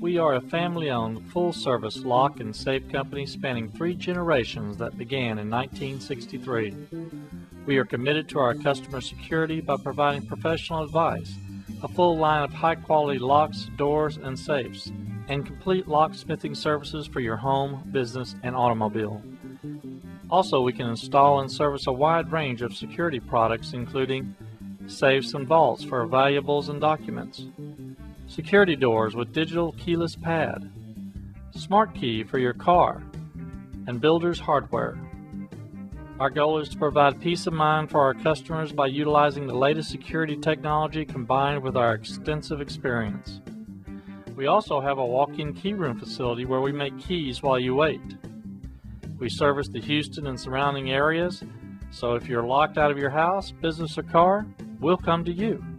We are a family owned, full service lock and safe company spanning three generations that began in 1963. We are committed to our customer security by providing professional advice, a full line of high quality locks, doors, and safes, and complete locksmithing services for your home, business, and automobile. Also, we can install and service a wide range of security products, including safes some vaults for valuables and documents, security doors with digital keyless pad, smart key for your car, and builder's hardware. Our goal is to provide peace of mind for our customers by utilizing the latest security technology combined with our extensive experience. We also have a walk-in key room facility where we make keys while you wait. We service the Houston and surrounding areas, so if you're locked out of your house, business, or car, we'll come to you.